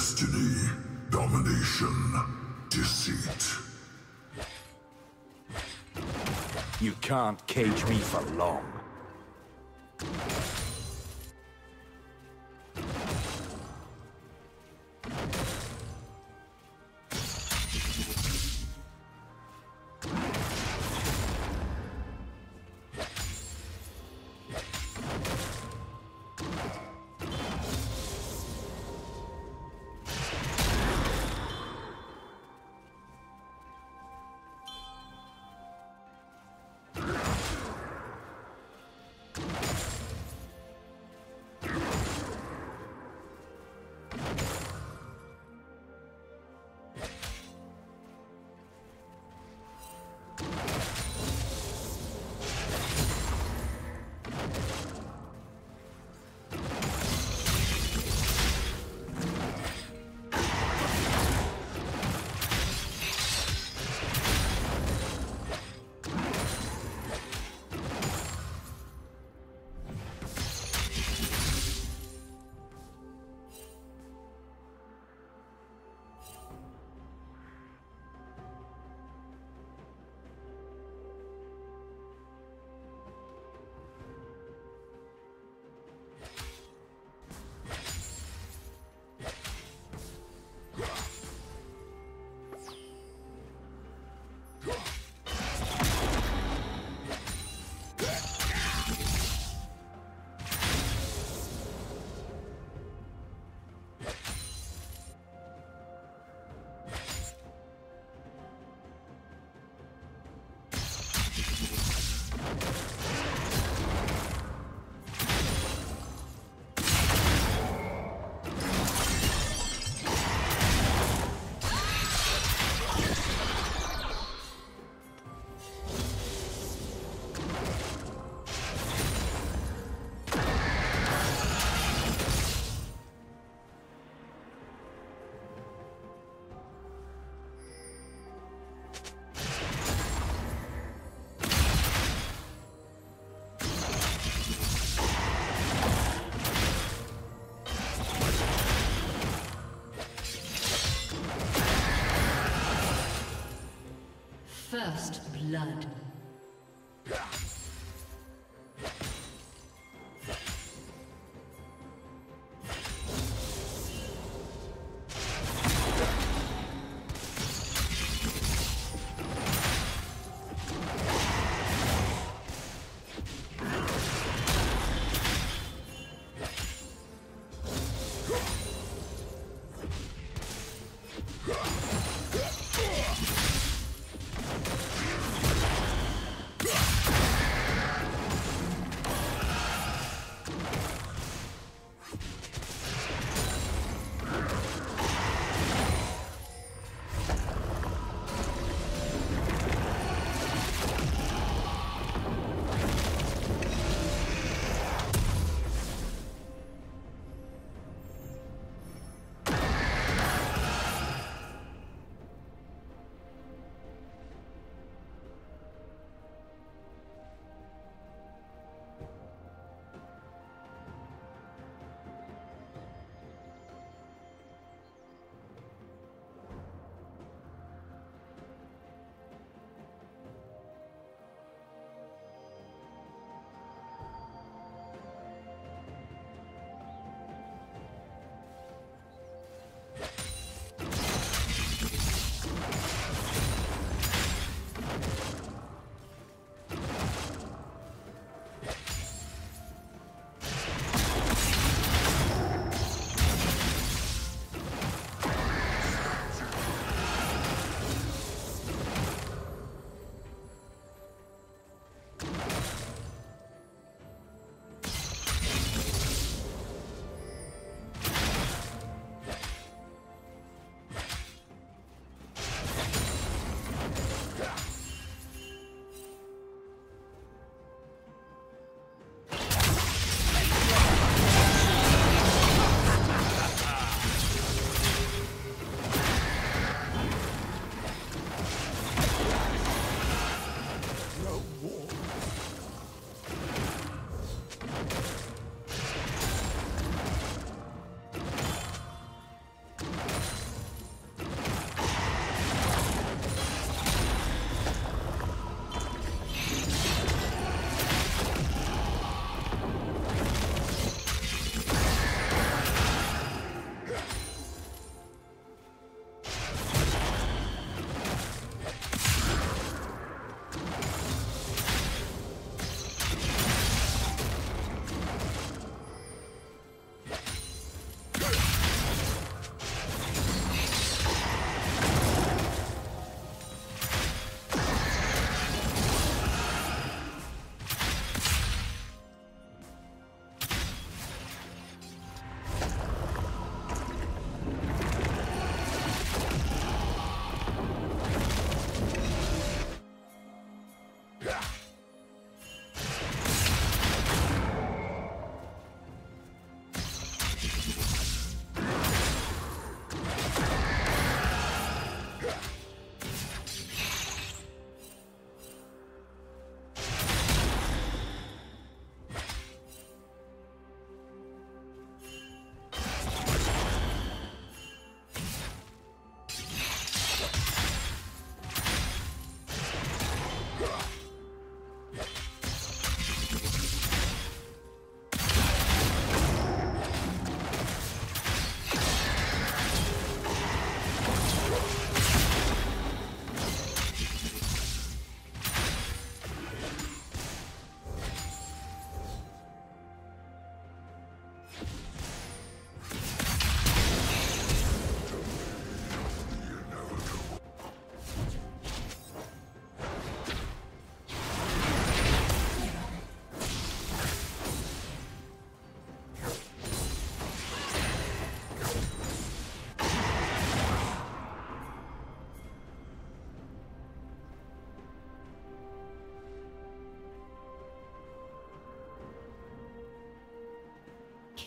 Destiny, domination, deceit. You can't cage me for long. First blood.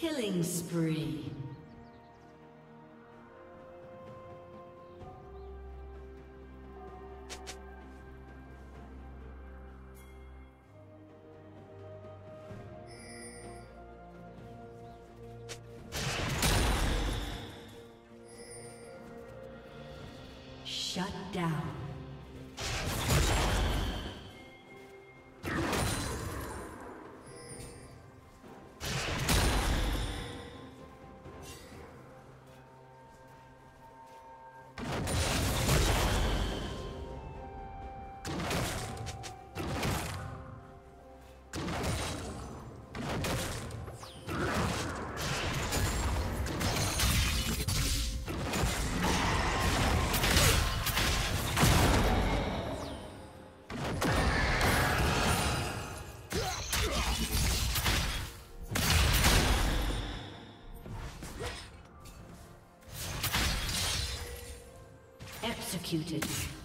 Killing spree. Executed.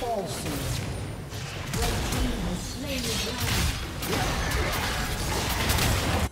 Fall soon. Red team has slain the dragon.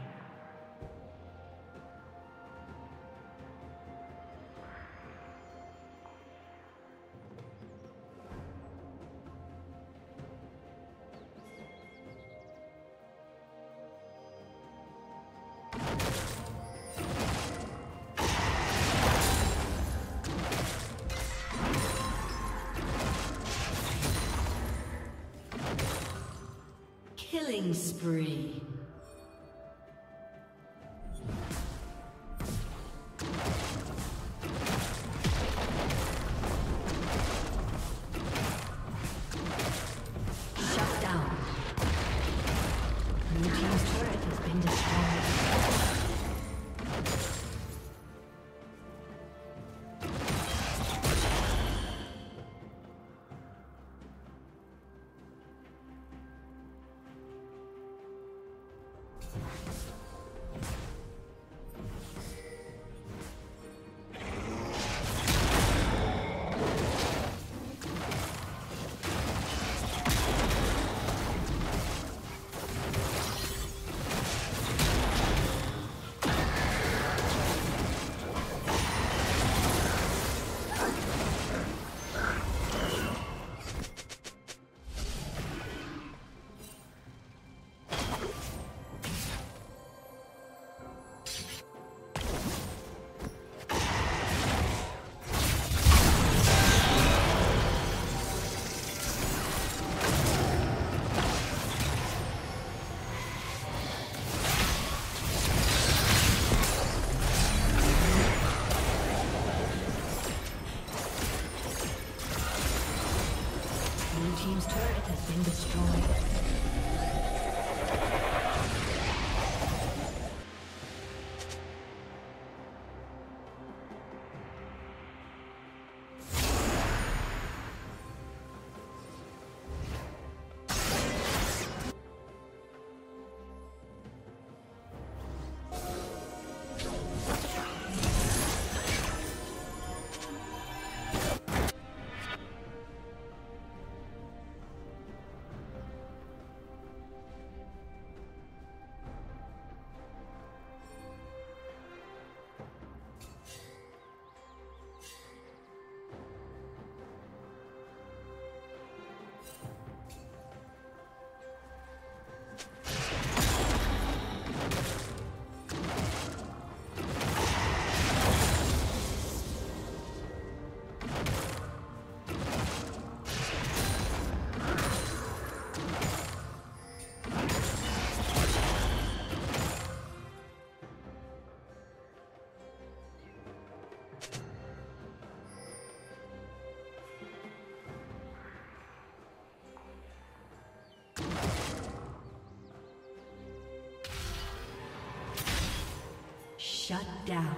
Down.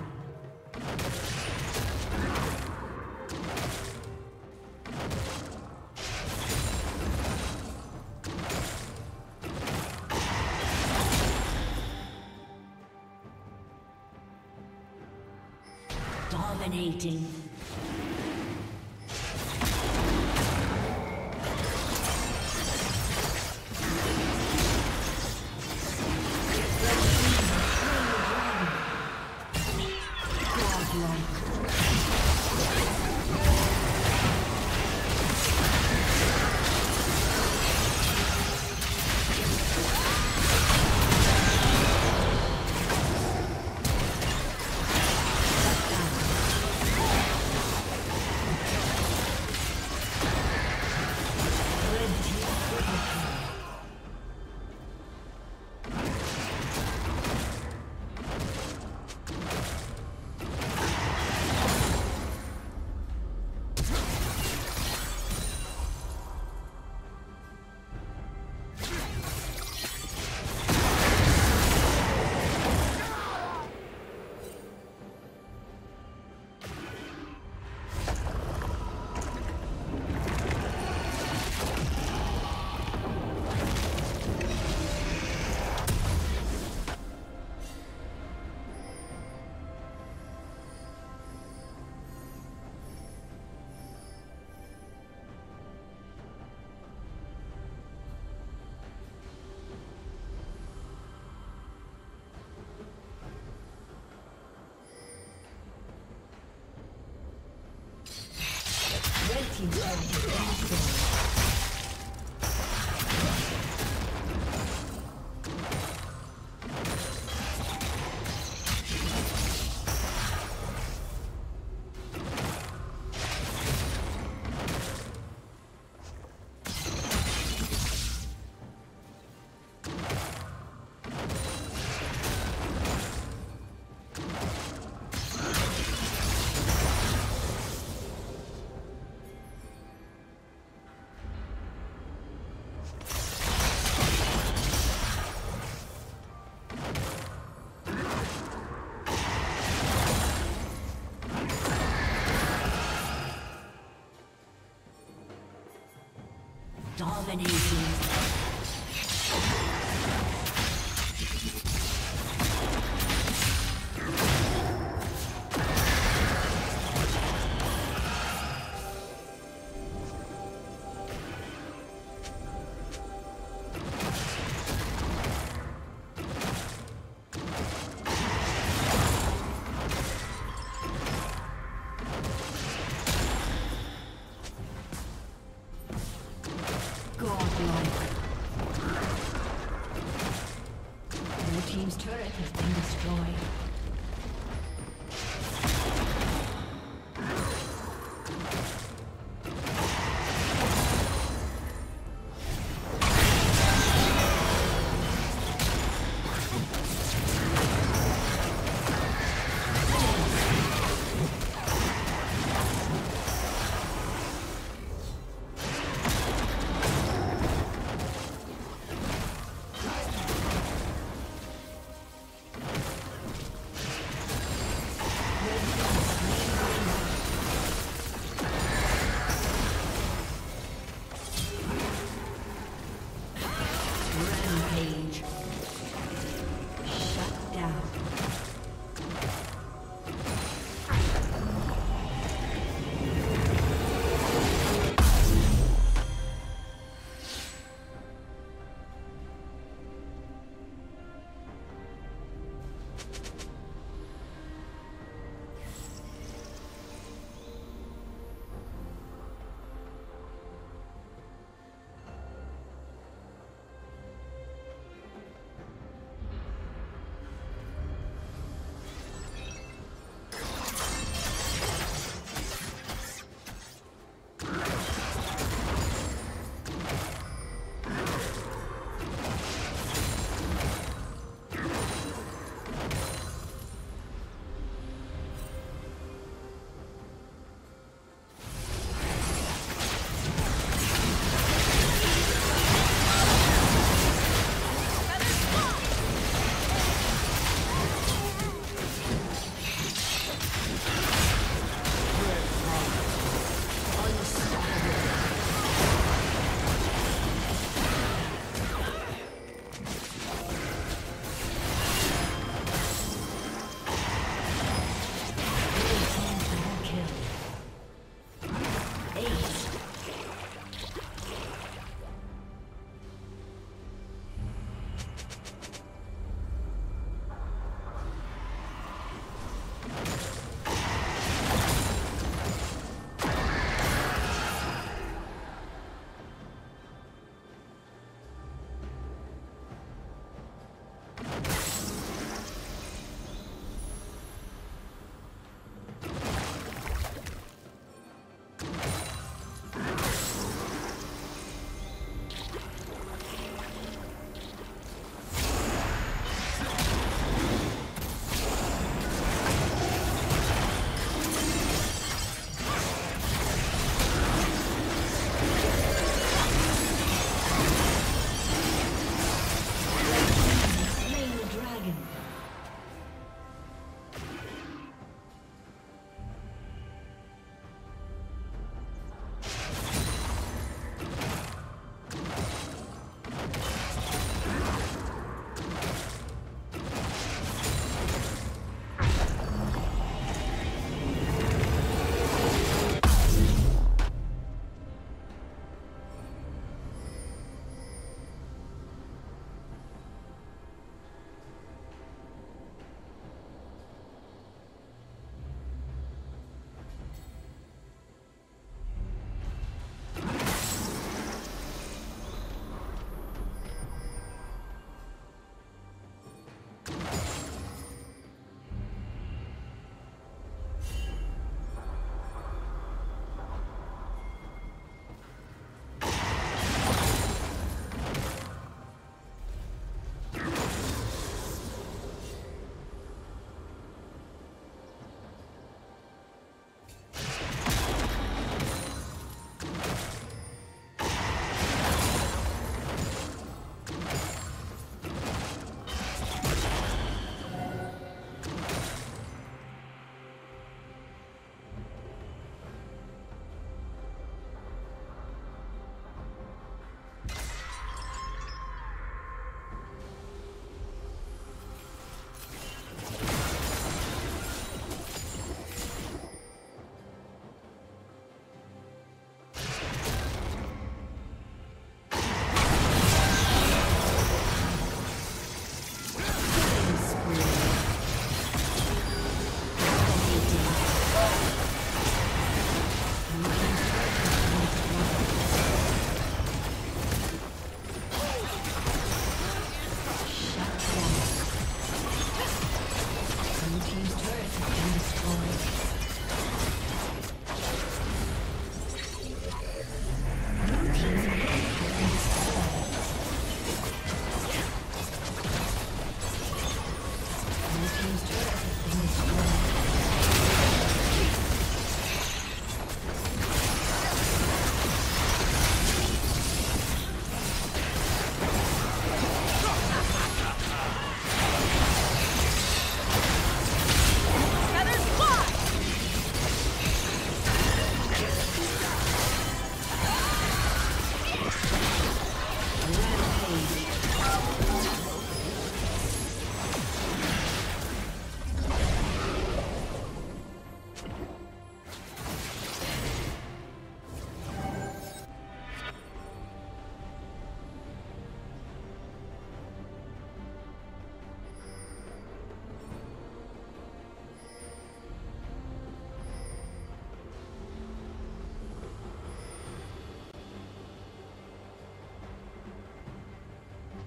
Dominating. Yeah. Dominating.